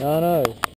I know.